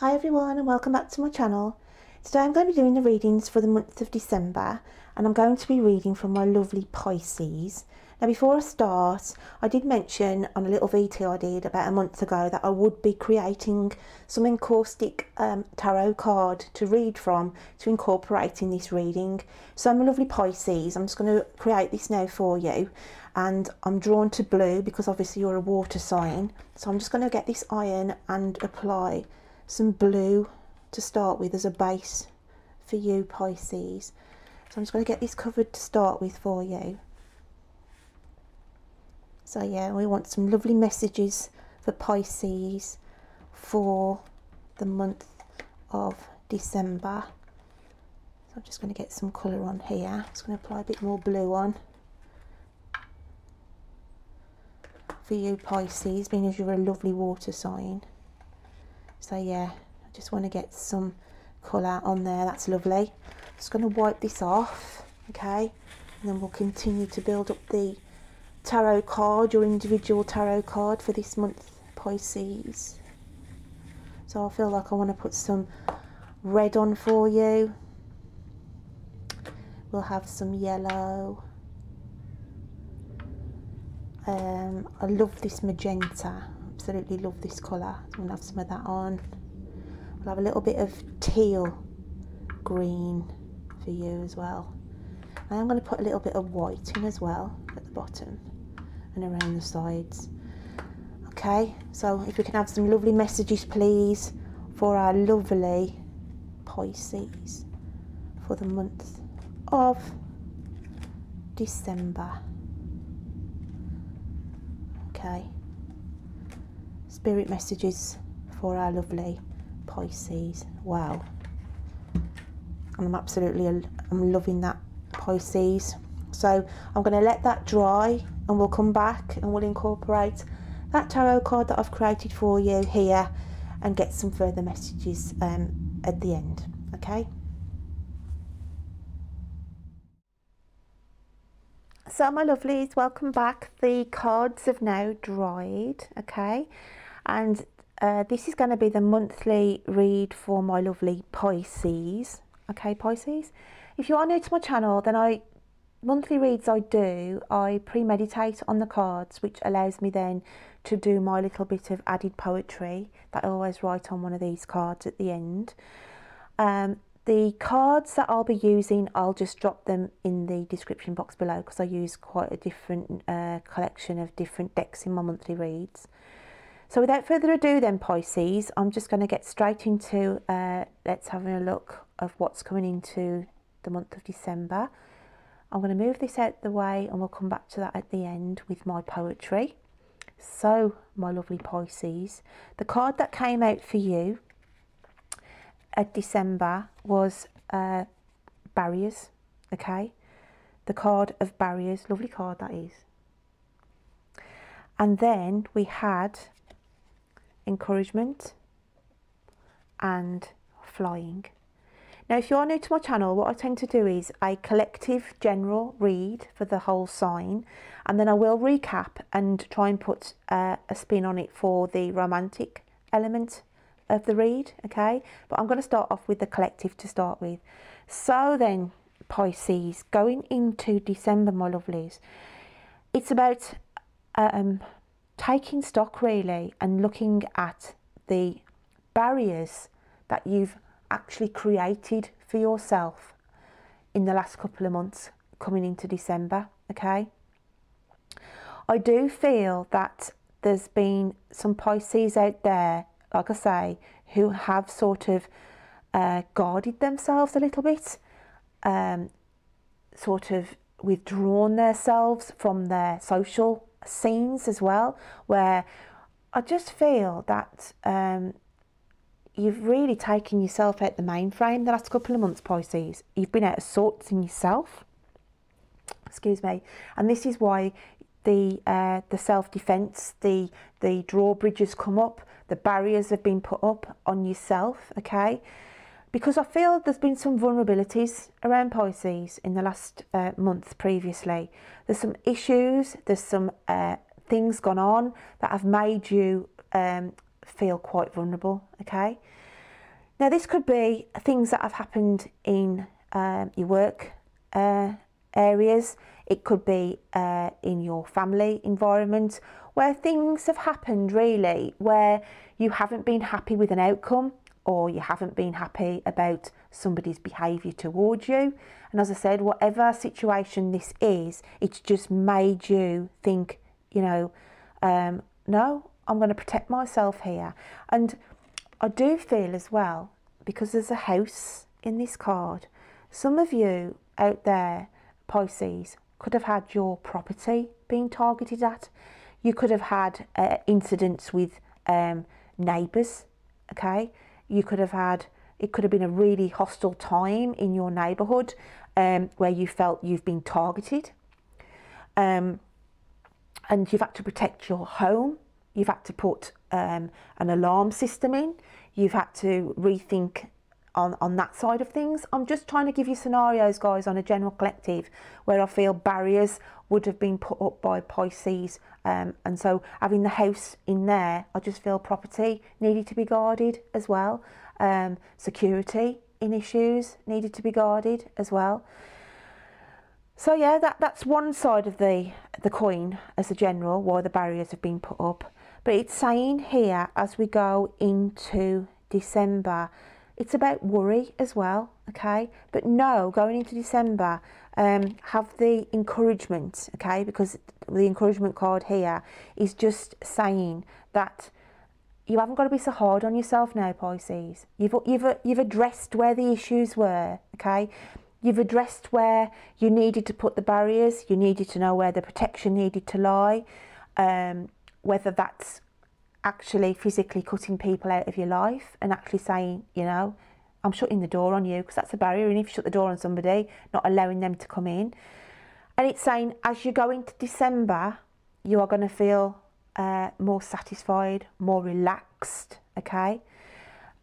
Hi everyone and welcome back to my channel. Today I'm going to be doing the readings for the month of December and I'm going to be reading from my lovely Pisces. Now before I start, I did mention on a little video I did about a month ago that I would be creating some encaustic um, tarot card to read from to incorporate in this reading. So I'm a lovely Pisces, I'm just going to create this now for you and I'm drawn to blue because obviously you're a water sign. So I'm just going to get this iron and apply some blue to start with as a base for you Pisces. So I'm just going to get this covered to start with for you. So yeah, we want some lovely messages for Pisces for the month of December. So I'm just going to get some colour on here. I'm just going to apply a bit more blue on. For you Pisces, being as you're a lovely water sign so yeah I just want to get some colour on there that's lovely. Just going to wipe this off okay? And then we'll continue to build up the tarot card your individual tarot card for this month Pisces. So I feel like I want to put some red on for you. We'll have some yellow. Um, I love this magenta absolutely love this colour. I'm going to have some of that on. We'll have a little bit of teal green for you as well. I'm going to put a little bit of white in as well at the bottom and around the sides. Okay, so if we can have some lovely messages please for our lovely Pisces for the month of December. Okay spirit messages for our lovely Pisces. Wow. And I'm absolutely, I'm loving that Pisces. So I'm going to let that dry and we'll come back and we'll incorporate that tarot card that I've created for you here and get some further messages um, at the end. Okay. So my lovelies, welcome back. The cards have now dried, okay? And uh, this is going to be the monthly read for my lovely Pisces. Okay, Pisces. If you are new to my channel, then I monthly reads I do, I premeditate on the cards, which allows me then to do my little bit of added poetry that I always write on one of these cards at the end. Um, the cards that I'll be using, I'll just drop them in the description box below because I use quite a different uh, collection of different decks in my monthly reads. So without further ado then Pisces, I'm just going to get straight into, uh, let's have a look of what's coming into the month of December. I'm going to move this out the way and we'll come back to that at the end with my poetry. So, my lovely Pisces, the card that came out for you at December was uh, Barriers, okay? The card of Barriers, lovely card that is. And then we had encouragement and flying. Now, if you are new to my channel, what I tend to do is a collective general read for the whole sign, and then I will recap and try and put uh, a spin on it for the romantic element of the read, okay? But I'm going to start off with the collective to start with. So then, Pisces, going into December, my lovelies, it's about um, taking stock really and looking at the barriers that you've actually created for yourself in the last couple of months coming into December, okay? I do feel that there's been some Pisces out there, like I say, who have sort of uh, guarded themselves a little bit, um, sort of withdrawn themselves from their social scenes as well where I just feel that um, you've really taken yourself out the mainframe the last couple of months, Pisces. You've been out of sorts in yourself. Excuse me. And this is why the uh, the self-defense, the the drawbridges come up, the barriers have been put up on yourself, okay? Because I feel there's been some vulnerabilities around Pisces in the last uh, month previously. There's some issues, there's some uh, things gone on that have made you um, feel quite vulnerable, okay? Now, this could be things that have happened in um, your work uh, areas, it could be uh, in your family environment where things have happened really where you haven't been happy with an outcome or you haven't been happy about somebody's behaviour towards you. And as I said, whatever situation this is, it's just made you think, you know, um, no, I'm going to protect myself here. And I do feel as well, because there's a house in this card, some of you out there, Pisces, could have had your property being targeted at. You could have had uh, incidents with um, neighbours, okay? You could have had, it could have been a really hostile time in your neighbourhood um, where you felt you've been targeted. Um, and you've had to protect your home. You've had to put um, an alarm system in. You've had to rethink on, on that side of things. I'm just trying to give you scenarios, guys, on a general collective where I feel barriers would have been put up by Pisces. Um, and so having the house in there, I just feel property needed to be guarded as well. Um, security in issues needed to be guarded as well. So yeah, that, that's one side of the, the coin as a general, why the barriers have been put up. But it's saying here, as we go into December, it's about worry as well, okay? But no, going into December, um, have the encouragement, okay? Because the encouragement card here is just saying that you haven't got to be so hard on yourself now, Pisces. You've, you've, you've addressed where the issues were, okay? You've addressed where you needed to put the barriers, you needed to know where the protection needed to lie, um, whether that's actually physically cutting people out of your life and actually saying, you know, I'm shutting the door on you because that's a barrier. And if you shut the door on somebody, not allowing them to come in. And it's saying as you go into December, you are going to feel uh, more satisfied, more relaxed, okay?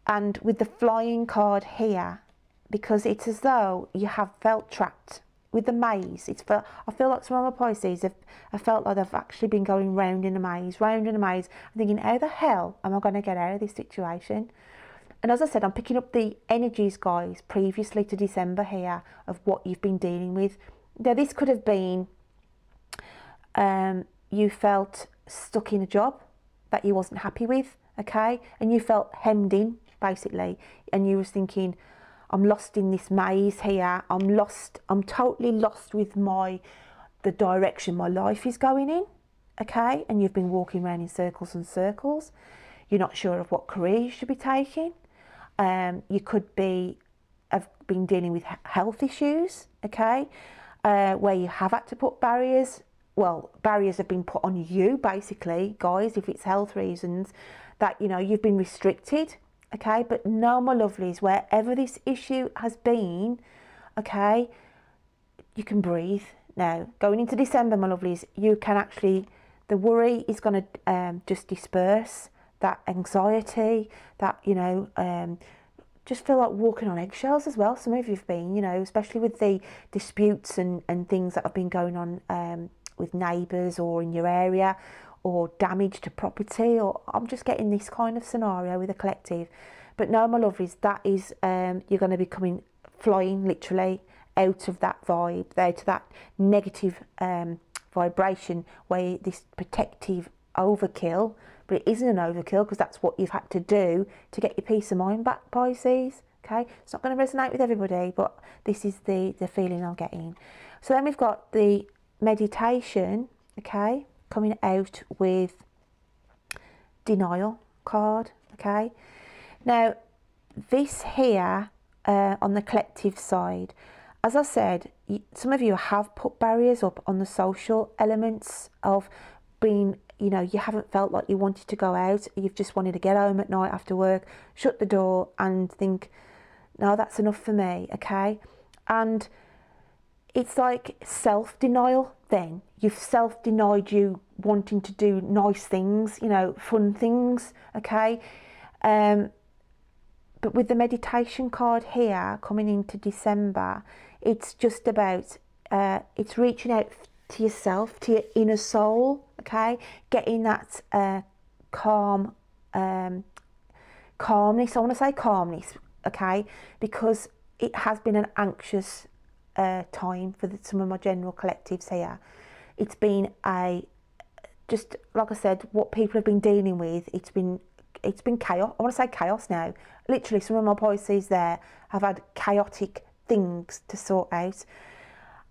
And with the flying card here, because it's as though you have felt trapped with the maze. It's I feel like some of my Pisces have, have felt like they've actually been going round in a maze, round in a maze. I'm thinking, how the hell am I going to get out of this situation? And as I said, I'm picking up the energies, guys, previously to December here of what you've been dealing with. Now, this could have been um, you felt stuck in a job that you wasn't happy with, okay? And you felt hemmed in, basically. And you was thinking, I'm lost in this maze here. I'm lost. I'm totally lost with my the direction my life is going in. Okay, and you've been walking around in circles and circles. You're not sure of what career you should be taking. Um, you could be have been dealing with health issues. Okay, uh, where you have had to put barriers. Well, barriers have been put on you, basically, guys. If it's health reasons, that you know you've been restricted okay? But no, my lovelies, wherever this issue has been, okay, you can breathe now. Going into December, my lovelies, you can actually, the worry is going to um, just disperse that anxiety, that, you know, um, just feel like walking on eggshells as well. Some of you've been, you know, especially with the disputes and, and things that have been going on um, with neighbours or in your area or damage to property or I'm just getting this kind of scenario with a collective. But no, my lovelies, that is, um, you're going to be coming, flying literally out of that vibe, there to that negative um, vibration where this protective overkill, but it isn't an overkill because that's what you've had to do to get your peace of mind back, Pisces. Okay, it's not going to resonate with everybody, but this is the, the feeling I'm getting. So then we've got the meditation, okay, coming out with denial card okay? Now this here uh, on the collective side as I said some of you have put barriers up on the social elements of being you know you haven't felt like you wanted to go out you've just wanted to get home at night after work shut the door and think no that's enough for me okay? And it's like self-denial then. You've self-denied you wanting to do nice things you know fun things okay? Um, but with the meditation card here coming into december it's just about uh, it's reaching out to yourself to your inner soul okay? Getting that uh, calm um, calmness. I want to say calmness okay? Because it has been an anxious uh, time for the, some of my general collectives here. It's been a just like I said, what people have been dealing with. It's been it's been chaos. I want to say chaos now. Literally, some of my Pisces there have had chaotic things to sort out,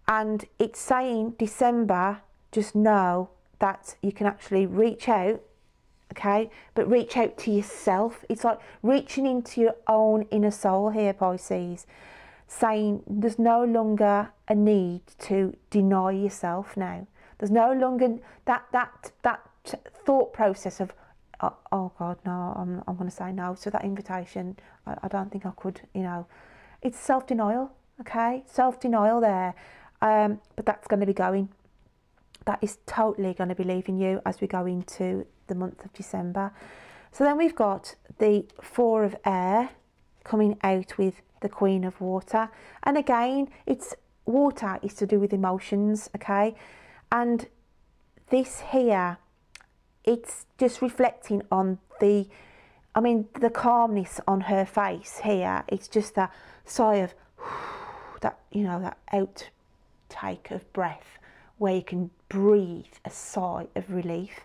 and it's saying December. Just know that you can actually reach out okay but reach out to yourself it's like reaching into your own inner soul here pisces saying there's no longer a need to deny yourself now. There's no longer that that that thought process of oh, oh god no i'm, I'm going to say no to that invitation. I, I don't think i could you know. It's self-denial okay? Self-denial there. Um, but that's going to be going. That is totally going to be leaving you as we go into the month of December. So then we've got the Four of Air coming out with the Queen of Water. And again, it's water is to do with emotions, okay? And this here, it's just reflecting on the, I mean, the calmness on her face here. It's just that sigh of, that, you know, that outtake of breath where you can breathe a sigh of relief.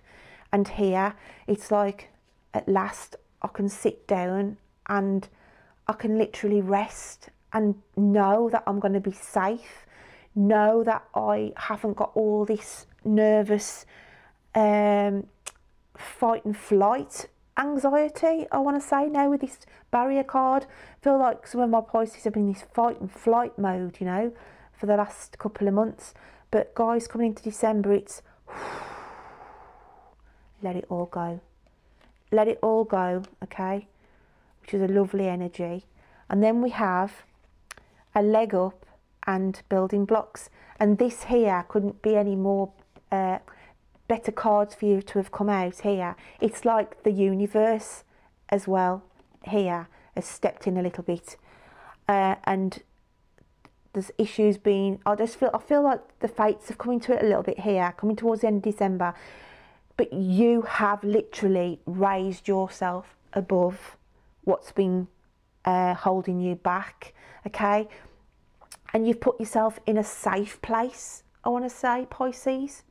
And here it's like, at last, I can sit down and I can literally rest and know that I'm going to be safe, know that I haven't got all this nervous um, fight and flight anxiety, I want to say now with this barrier card. I feel like some of my Pisces have been in this fight and flight mode, you know, for the last couple of months. But guys, coming into December, it's let it all go. Let it all go, okay? Which is a lovely energy. And then we have a leg up and building blocks. And this here couldn't be any more uh, better cards for you to have come out here. It's like the universe as well here has stepped in a little bit. Uh, and there's issues being I just feel I feel like the fates have come into it a little bit here, coming towards the end of December. But you have literally raised yourself above what's been uh, holding you back, okay? And you've put yourself in a safe place, I want to say, Pisces.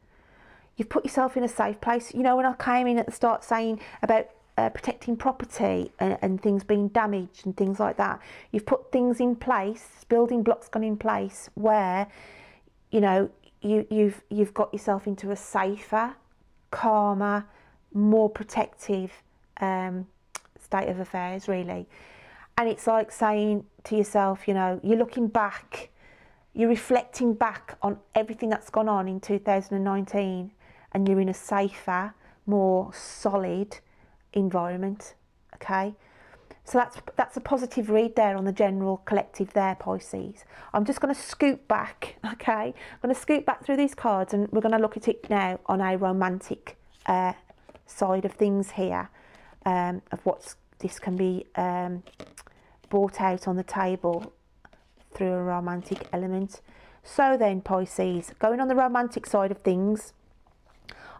You've put yourself in a safe place. You know, when I came in at the start saying about uh, protecting property and, and, things being damaged and things like that. You've put things in place, building blocks gone in place where, you know, you, you've you've got yourself into a safer, calmer, more protective um, state of affairs, really. And it's like saying to yourself, you know, you're looking back, you're reflecting back on everything that's gone on in 2019, and you're in a safer, more solid environment. Okay, so that's that's a positive read there on the general collective there, Pisces. I'm just going to scoop back. Okay, I'm going to scoop back through these cards, and we're going to look at it now on a romantic uh, side of things here, um, of what this can be um, brought out on the table through a romantic element. So then, Pisces, going on the romantic side of things,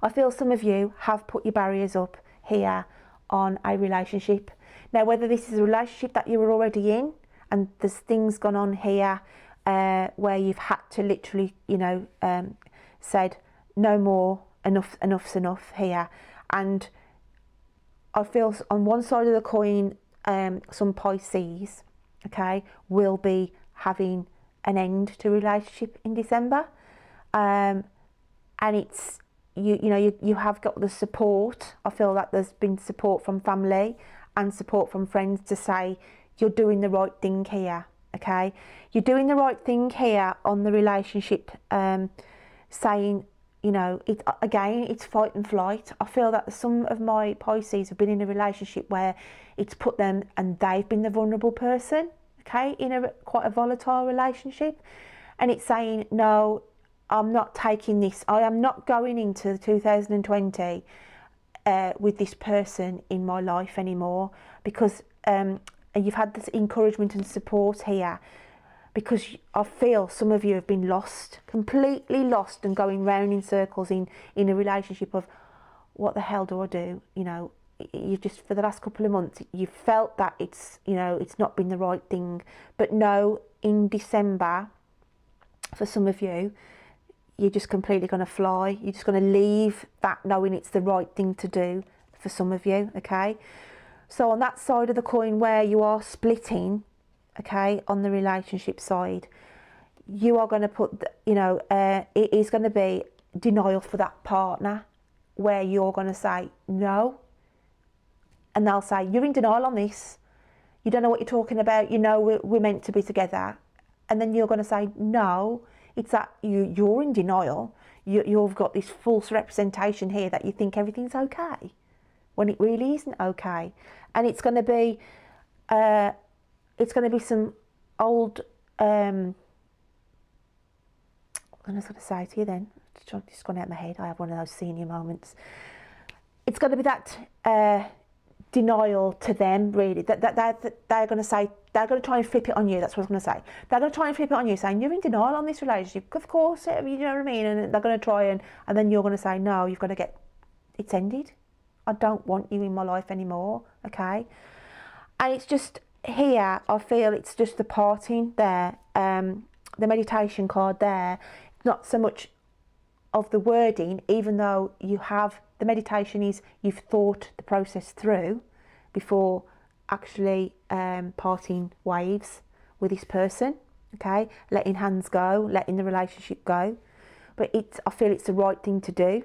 I feel some of you have put your barriers up here on a relationship. Now, whether this is a relationship that you were already in and there's things gone on here uh, where you've had to literally, you know, um, said no more, enough, enough's enough here. And I feel on one side of the coin, um, some Pisces, okay, will be having an end to relationship in December. Um, and it's you you know you, you have got the support i feel that there's been support from family and support from friends to say you're doing the right thing here okay you're doing the right thing here on the relationship um, saying you know it again it's fight and flight. I feel that some of my pisces have been in a relationship where it's put them and they've been the vulnerable person okay in a quite a volatile relationship. And it's saying no I'm not taking this, I am not going into 2020 uh, with this person in my life anymore because um, you've had this encouragement and support here because I feel some of you have been lost, completely lost and going round in circles in, in a relationship of what the hell do I do? You know, you've just for the last couple of months you've felt that it's you know it's not been the right thing. But no in december for some of you you're just completely going to fly. You're just going to leave that knowing it's the right thing to do for some of you okay? So on that side of the coin where you are splitting okay on the relationship side you are going to put you know uh, it is going to be denial for that partner where you're going to say no and they'll say, You're in denial on this. You don't know what you're talking about. You know we're, we're meant to be together. And then you're going to say, No, it's that you, you're in denial. You, you've got this false representation here that you think everything's okay when it really isn't okay. And it's going to be, uh, it's going to be some old, um, was I going to say to you then? It's just gone out of my head. I have one of those senior moments. It's going to be that uh, denial to them really. That, that, that, they're going to say they're going to try and flip it on you. That's what i was going to say. They're going to try and flip it on you saying you're in denial on this relationship. Of course you know what i mean? And they're going to try and and then you're going to say no you've got to get it's ended. I don't want you in my life anymore. Okay? And it's just here i feel it's just the parting there um the meditation card there not so much of the wording even though you have the meditation is you've thought the process through before actually um, parting waves with this person. Okay, letting hands go, letting the relationship go. But it's I feel it's the right thing to do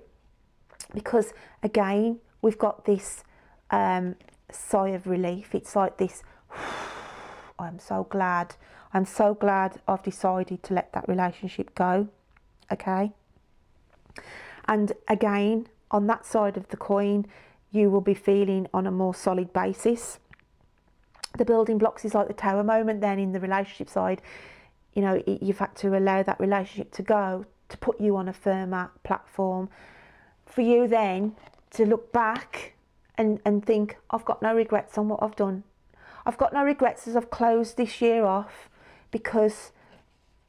because again we've got this um, sigh of relief. It's like this. I'm so glad. I'm so glad I've decided to let that relationship go. Okay. And again, on that side of the coin, you will be feeling on a more solid basis. The building blocks is like the tower moment, then in the relationship side, you know, you've had to allow that relationship to go to put you on a firmer platform. For you then to look back and, and think, I've got no regrets on what I've done. I've got no regrets as I've closed this year off because,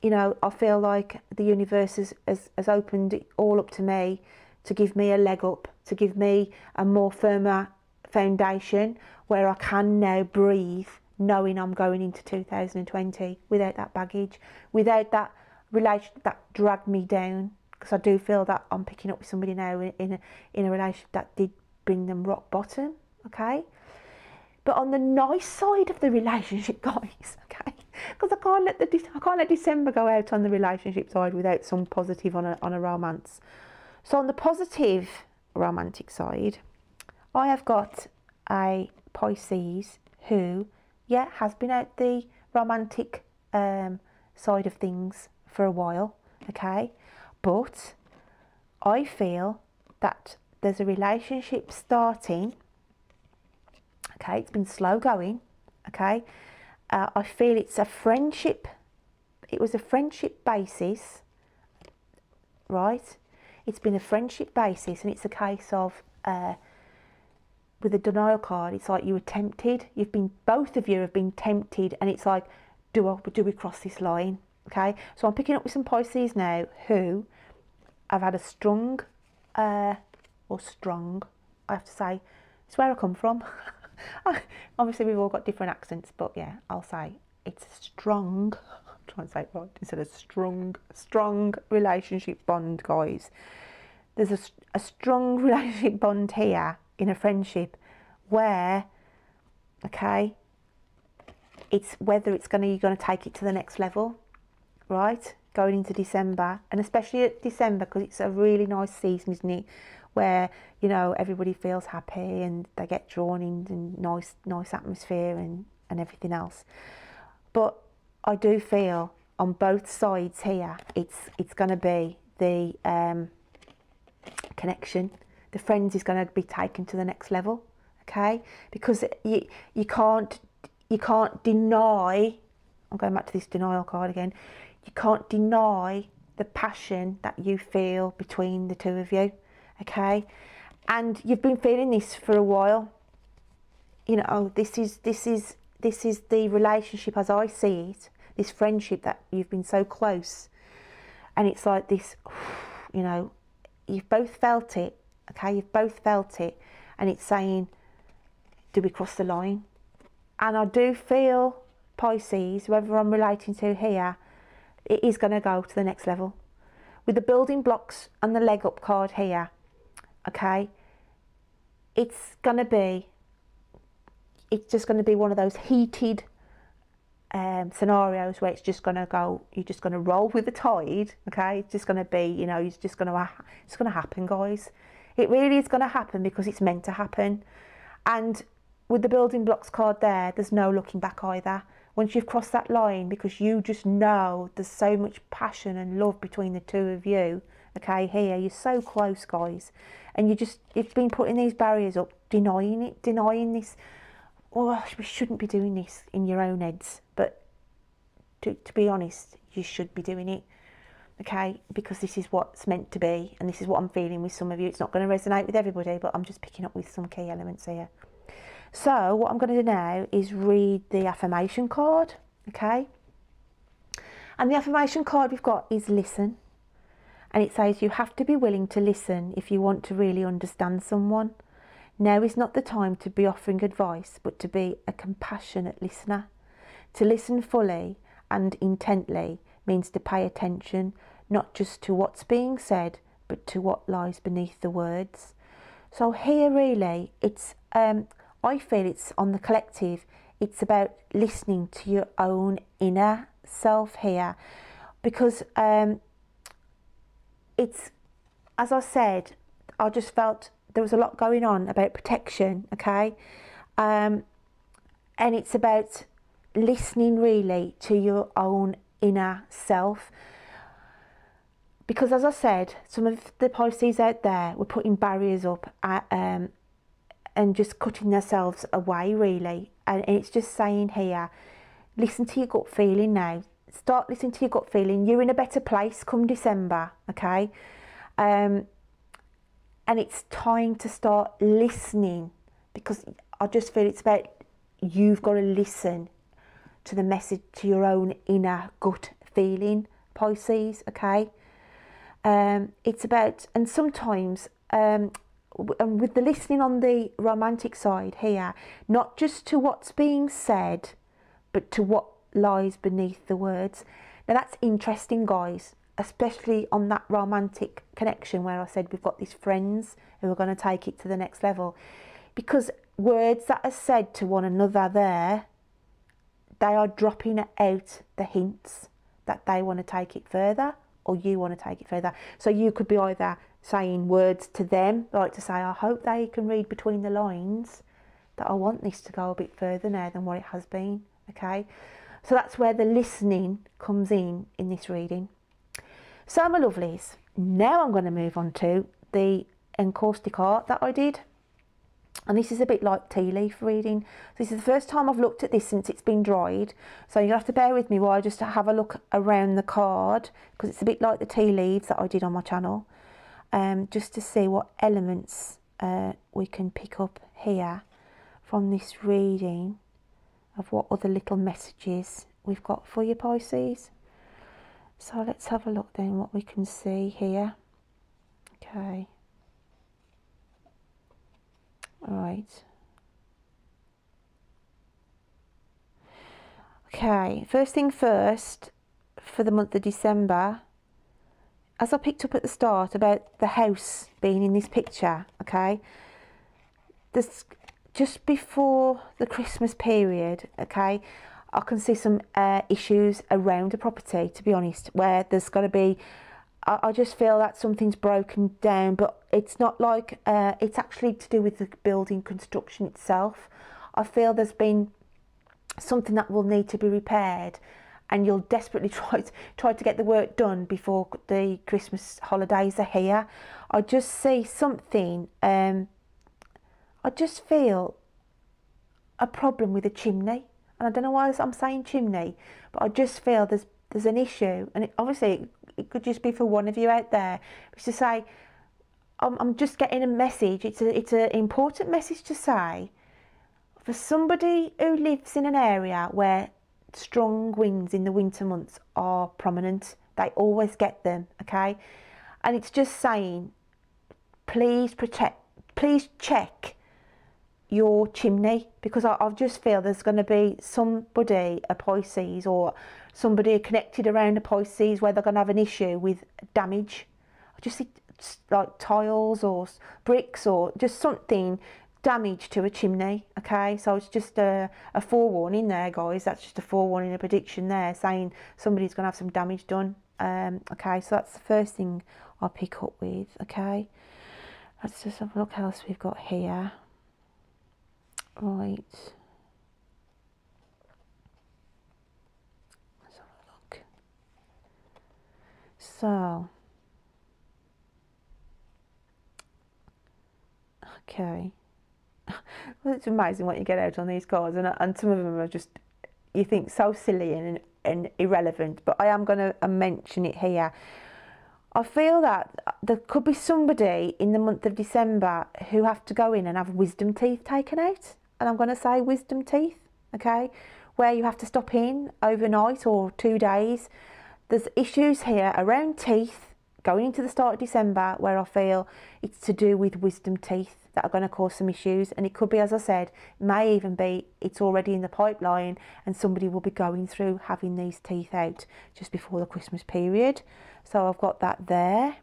you know, I feel like the universe has, has, has opened it all up to me to give me a leg up, to give me a more firmer foundation where I can now breathe knowing I'm going into 2020 without that baggage, without that relation that dragged me down. Because I do feel that I'm picking up with somebody now in, in a in a relationship that did bring them rock bottom. Okay, but on the nice side of the relationship, guys. Okay, because I can't let the I can't let December go out on the relationship side without some positive on a on a romance. So on the positive romantic side, I have got a Pisces who, yeah, has been out the romantic um, side of things for a while, okay? But I feel that there's a relationship starting, okay? It's been slow going, okay? Uh, I feel it's a friendship, it was a friendship basis, right? It's been a friendship basis, and it's a case of uh, with a denial card. It's like you were tempted. You've been both of you have been tempted, and it's like, do I, do we cross this line? Okay, so I'm picking up with some Pisces now who i've had a strong, uh, or strong, I have to say, it's where I come from. Obviously, we've all got different accents, but yeah, I'll say it's strong try and say it right instead of strong, strong relationship bond, guys. There's a, a strong relationship bond here in a friendship where, okay, it's whether it's going to you're going to take it to the next level, right? Going into December, and especially at December because it's a really nice season, isn't it? Where you know everybody feels happy and they get drawn in and nice, nice atmosphere and and everything else. But I do feel on both sides here, it's it's going to be the um, connection. The friends is going to be taken to the next level, okay? Because you you can't you can't deny. I'm going back to this denial card again. You can't deny the passion that you feel between the two of you, okay? And you've been feeling this for a while. You know, this is this is this is the relationship as I see it this friendship that you've been so close. And it's like this, you know, you've both felt it, okay? You've both felt it. And it's saying, do we cross the line? And I do feel Pisces, whoever I'm relating to here, it is going to go to the next level. With the building blocks and the leg up card here, okay, it's going to be, it's just going to be one of those heated um, scenarios where it's just going to go, you're just going to roll with the tide, okay? It's just going to be, you know, it's just going to, it's going to happen, guys. It really is going to happen because it's meant to happen. And with the building blocks card there, there's no looking back either. Once you've crossed that line, because you just know there's so much passion and love between the two of you, okay, here, you're so close, guys. And you just, you've been putting these barriers up, denying it, denying this. Oh, we shouldn't be doing this in your own heads. But to, to be honest, you should be doing it okay because this is what's meant to be and this is what I'm feeling with some of you it's not going to resonate with everybody but I'm just picking up with some key elements here so what I'm going to do now is read the affirmation card, okay? And the affirmation card we've got is listen. And it says you have to be willing to listen if you want to really understand someone. Now is not the time to be offering advice, but to be a compassionate listener. To listen fully and intently means to pay attention, not just to what's being said, but to what lies beneath the words. So here really, it's um, I feel it's on the collective, it's about listening to your own inner self here because um, it's, as I said, I just felt there was a lot going on about protection, okay? Um, and it's about listening really to your own inner self. Because as I said, some of the policies out there were putting barriers up at, um, and just cutting themselves away really and, it's just saying here listen to your gut feeling now start listening to your gut feeling. You're in a better place come december okay? Um, and it's time to start listening because i just feel it's about you've got to listen to the message to your own inner gut feeling pisces okay? Um, it's about and sometimes um, and with the listening on the romantic side here, not just to what's being said, but to what lies beneath the words. Now that's interesting, guys, especially on that romantic connection where I said we've got these friends who are going to take it to the next level. Because words that are said to one another there, they are dropping out the hints that they want to take it further or you want to take it further. So you could be either saying words to them, like to say, I hope they can read between the lines that I want this to go a bit further now than what it has been. Okay, so that's where the listening comes in in this reading. So, my lovelies, now I'm going to move on to the encaustic art that I did. And this is a bit like tea leaf reading. This is the first time I've looked at this since it's been dried. So you'll have to bear with me while I just have a look around the card because it's a bit like the tea leaves that I did on my channel um, just to see what elements uh, we can pick up here from this reading of what other little messages we've got for you Pisces. So let's have a look then what we can see here. Okay. All right. Okay, first thing first, for the month of December, as I picked up at the start about the house being in this picture, okay, this just before the Christmas period, okay, I can see some uh, issues around a property, to be honest, where there's got to be, I, I, just feel that something's broken down, but it's not like, uh, it's actually to do with the building construction itself. I feel there's been something that will need to be repaired and you'll desperately try to, try to get the work done before the Christmas holidays are here. I just see something, um, I just feel a problem with the chimney. And I don't know why I'm saying chimney, but I just feel there's there's an issue. And it, obviously, it, could just be for one of you out there. It's to say, I'm, I'm just getting a message. It's a, it's an important message to say for somebody who lives in an area where strong winds in the winter months are prominent. They always get them, okay? And it's just saying, please protect, please check your chimney because I, I just feel there's going to be somebody, a Pisces, or somebody connected around a Pisces where they're going to have an issue with damage. I just see like tiles or bricks or just something damage to a chimney. Okay, so it's just a, a forewarning there, guys. That's just a forewarning, a prediction there saying somebody's going to have some damage done. Um, okay, so that's the first thing I pick up with. Okay, let's just have a look else we've got here. Right. Let's have a look. So, okay. well, it's amazing what you get out on these cards, and, and some of them are just, you think, so silly and, and irrelevant, but I am going to uh, mention it here. I feel that there could be somebody in the month of December who have to go in and have wisdom teeth taken out and I'm going to say wisdom teeth, okay, where you have to stop in overnight or two days. There's issues here around teeth going into the start of December where I feel it's to do with wisdom teeth that are going to cause some issues. And it could be as I said may even be it's already in the pipeline and somebody will be going through having these teeth out just before the Christmas period. So I've got that there.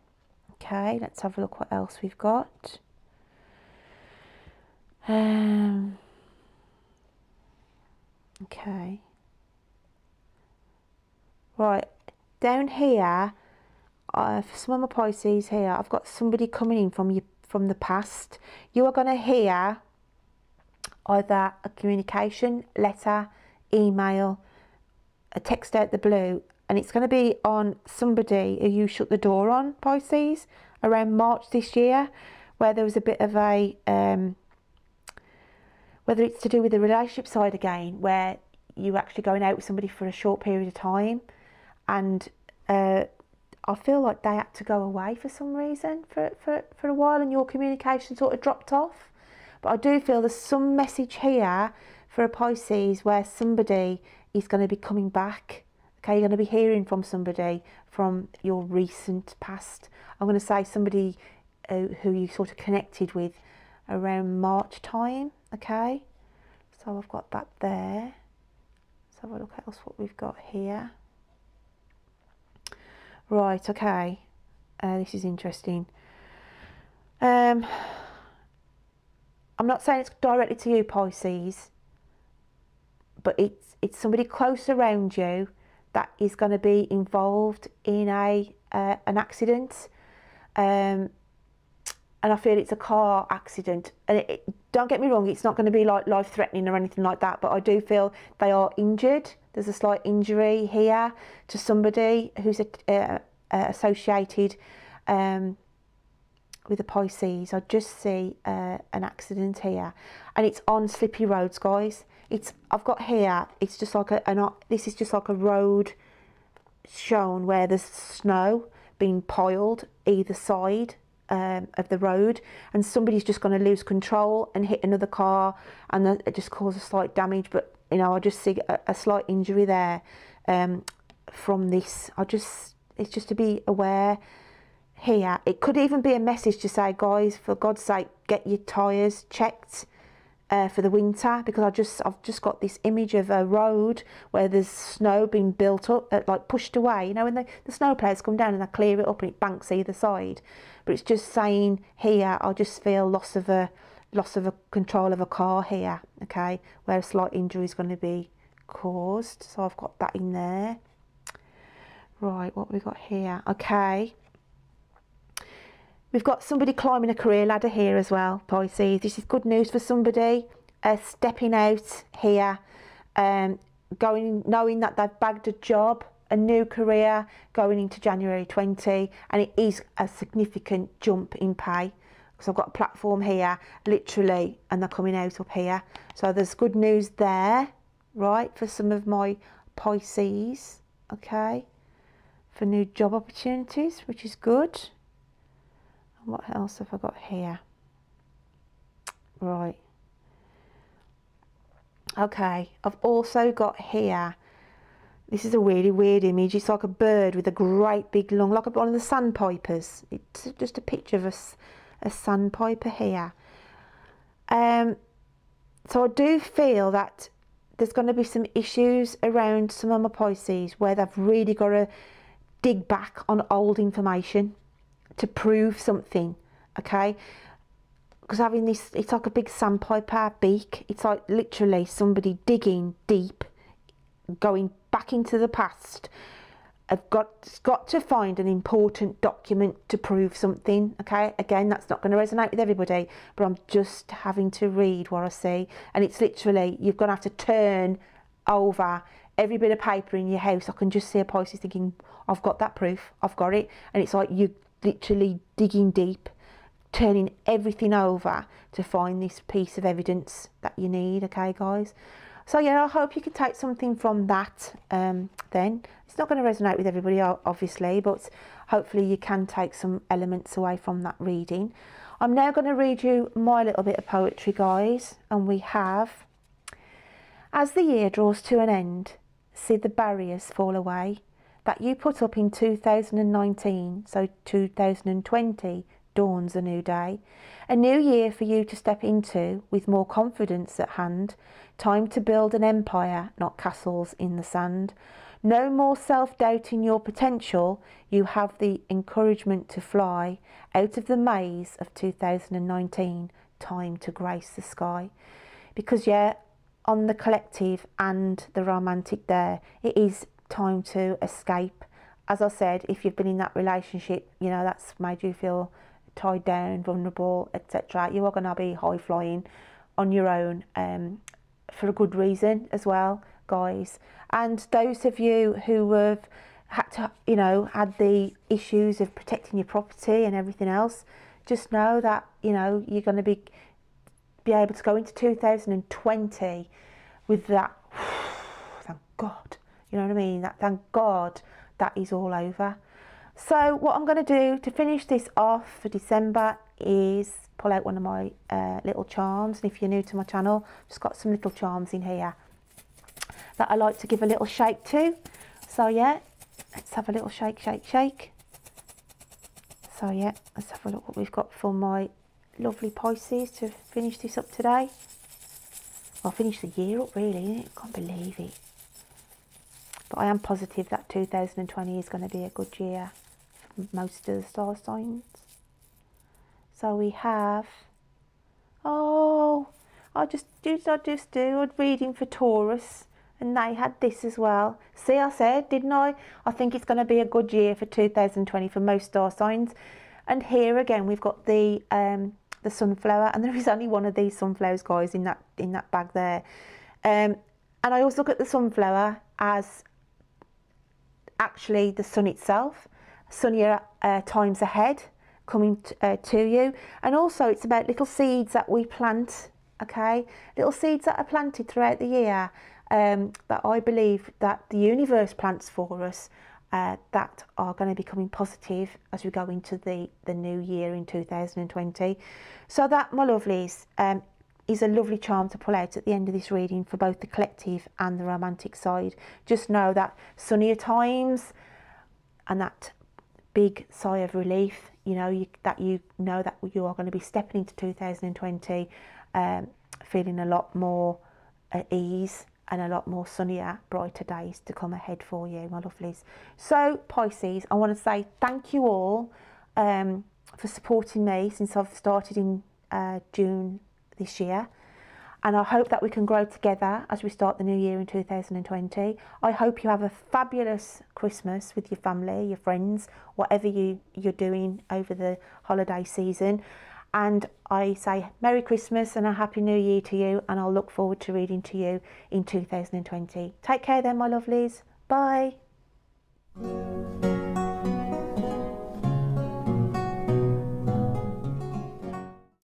Okay let's have a look what else we've got um Okay. Right, down here, uh, for some of my Pisces here, I've got somebody coming in from you from the past. You are going to hear either a communication, letter, email, a text out the blue, and it's going to be on somebody who you shut the door on, Pisces, around March this year, where there was a bit of a um, whether it's to do with the relationship side again, where you actually going out with somebody for a short period of time, and uh, I feel like they had to go away for some reason for, for, for a while, and your communication sort of dropped off. But I do feel there's some message here for a Pisces where somebody is going to be coming back. Okay, you're going to be hearing from somebody from your recent past. I'm going to say somebody uh, who you sort of connected with around March time okay? So I've got that there. Have a look at else what we've got here. Right okay. Uh, this is interesting. Um, I'm not saying it's directly to you Pisces but it's it's somebody close around you that is going to be involved in a uh, an accident. Um, and I feel it's a car accident. And it, it, don't get me wrong, it's not going to be like life threatening or anything like that, but I do feel they are injured. There's a slight injury here to somebody who's uh, uh, associated um, with the Pisces. I just see uh, an accident here, and it's on slippy roads, guys. It's I've got here. It's just like a an, this is just like a road shown where there's snow being piled either side um, of the road and somebody's just going to lose control and hit another car and it just causes slight damage but you know I just see a, a slight injury there um, from this. I just it's just to be aware here. It could even be a message to say guys for God's sake get your tyres checked uh, for the winter because I just I've just got this image of a road where there's snow being built up uh, like pushed away you know when the, the snow players come down and they clear it up and it banks either side. But it's just saying here I just feel loss of a loss of a control of a car here okay where a slight injury is going to be caused. So I've got that in there. Right what we got here? Okay we've got somebody climbing a career ladder here as well Pisces this is good news for somebody uh, stepping out here um, going knowing that they've bagged a job a new career going into January 20 and it is a significant jump in pay. Because I've got a platform here literally and they're coming out up here. So there's good news there right for some of my Pisces okay for new job opportunities which is good what else have I got here right okay I've also got here this is a really weird image. It's like a bird with a great big lung, like one of the sandpipers. It's just a picture of a, a sandpiper here. Um, so I do feel that there's going to be some issues around some of my Pisces where they've really got to dig back on old information to prove something, okay? Because having this, it's like a big sandpiper beak. It's like literally somebody digging deep, going back into the past. I've got got to find an important document to prove something. Okay, again, that's not going to resonate with everybody, but I'm just having to read what I see, and it's literally you're going to have to turn over every bit of paper in your house. I can just see a Pisces thinking, I've got that proof, I've got it, and it's like you're literally digging deep turning everything over to find this piece of evidence that you need okay guys? So yeah i hope you can take something from that um, then. It's not going to resonate with everybody obviously but hopefully you can take some elements away from that reading. I'm now going to read you my little bit of poetry guys and we have as the year draws to an end see the barriers fall away that you put up in 2019 so 2020 dawns a new day. A new year for you to step into with more confidence at hand. Time to build an empire, not castles in the sand. No more self doubting your potential. You have the encouragement to fly out of the maze of 2019. Time to grace the sky. Because, yeah, on the collective and the romantic, there, it is time to escape. As I said, if you've been in that relationship, you know, that's made you feel tied down, vulnerable, etc., you are going to be high flying on your own um, for a good reason as well, guys. And those of you who have had to, you know, had the issues of protecting your property and everything else, just know that, you know, you're going to be be able to go into 2020 with that, thank God, you know what I mean? That thank God that is all over. So what I'm going to do to finish this off for December is pull out one of my uh, little charms. And if you're new to my channel, I've just got some little charms in here that I like to give a little shake to. So yeah, let's have a little shake, shake, shake. So yeah, let's have a look what we've got for my lovely Pisces to finish this up today. I'll finish the year up really, I can't believe it. But I am positive that 2020 is going to be a good year for most of the star signs. So we have, oh, I just did I just do a reading for Taurus and they had this as well. See, I said, didn't I? I think it's going to be a good year for 2020 for most star signs. And here again, we've got the um, the sunflower, and there is only one of these sunflowers, guys, in that in that bag there. Um, and I always look at the sunflower as actually the sun itself sunnier uh, times ahead coming uh, to you. And also it's about little seeds that we plant, okay? Little seeds that are planted throughout the year um, that I believe that the universe plants for us uh, that are going to be coming positive as we go into the, the new year in 2020. So that, my lovelies, um, is a lovely charm to pull out at the end of this reading for both the collective and the romantic side. Just know that sunnier times and that big sigh of relief, you know, you, that you know that you are going to be stepping into 2020 um, feeling a lot more at ease and a lot more sunnier, brighter days to come ahead for you, my lovelies. So, Pisces, I want to say thank you all um, for supporting me since I've started in uh, June this year and I hope that we can grow together as we start the new year in 2020. I hope you have a fabulous Christmas with your family, your friends, whatever you, you're doing over the holiday season. And I say Merry Christmas and a Happy New Year to you, and I'll look forward to reading to you in 2020. Take care then, my lovelies. Bye.